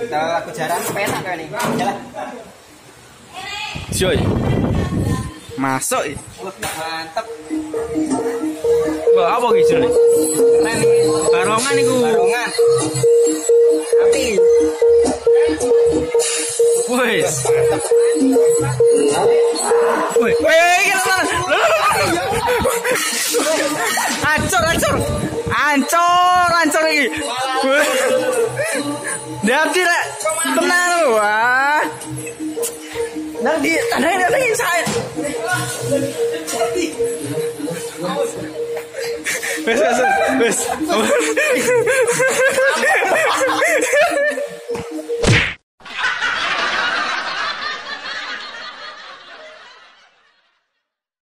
Kita lagu jarang penak kan nih. Jalan. Joy. Masuk. ih. Wah, mantep. Wah, apa gitu nih? Barongan iku. Barongan. Api. Wes. Woi, woi, Ancur, ancur. Ancur, ancur iki. Dadi rek. Tenang wah. Nang di, nang di, saya. Wes, wes, wes.